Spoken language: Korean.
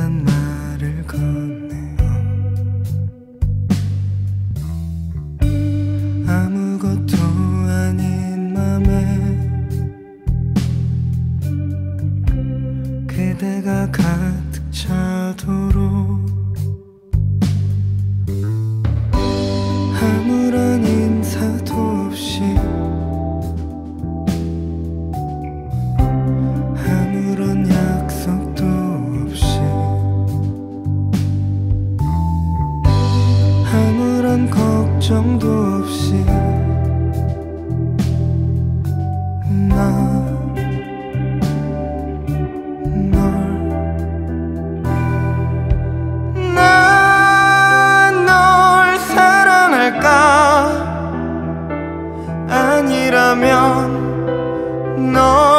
可能。 없이 난널 사랑할까? 아니라면 널